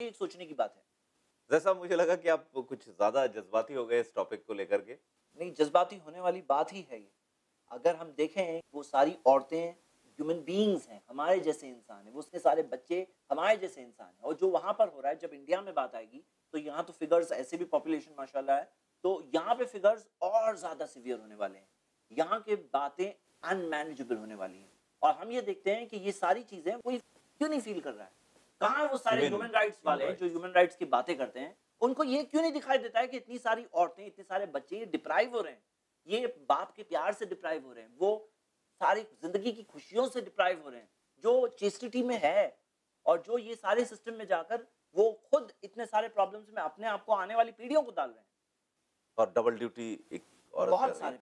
एक सोचने की बात है। जैसा मुझे लगा कि आप कुछ ज़्यादा जज्बाती हो गए इस टॉपिक को लेकर के। नहीं जज्बाती होने वाली बात ही है ये। अगर हम देखें वो सारी औरतें ह्यूमन बींग्स हैं हमारे जैसे इंसान हैं वो उसके सारे बच्चे हमारे जैसे इंसान हैं। और जो वहाँ पर हो रहा है जब इंडिया में बात आएगी तो यहाँ तो फिगर्स ऐसे भी पॉपुलेशन माशाल्लाह है तो यहाँ पे फिगर्स और ज़्यादा सिवियर होने वाले हैं। यहाँ के बातें अनमैनेजेबल होने वाली हैं। और हम ये देखते हैं कि ये सारी चीज़ें कोई क्यों नहीं फील कर रहा है? कहाँ वो सारे ह्यूमन राइट्स वाले जो ह्यूमन राइट्स की बातें करते हैं उनको ये क्यों नहीं दिखाई देता है कि इतनी सारी औरतें इतने सारे बच्चे ये डिप्राइव हो रहे हैं? ये बाप के प्यार से डिप्राइव हो रहे हैं वो सारी ज़िंदगी की खुशियों से डिप्राइव हो रहे हैं जो चेस्टिटी में है और जो ये सारे सिस्टम में जाकर वो खुद इतने सारे प्रॉब्लम्स में अपने आप को आने वाली पीढ़ियों को डाल रहे हैं। और डबल ड्यूटी एक कर बहुत सारे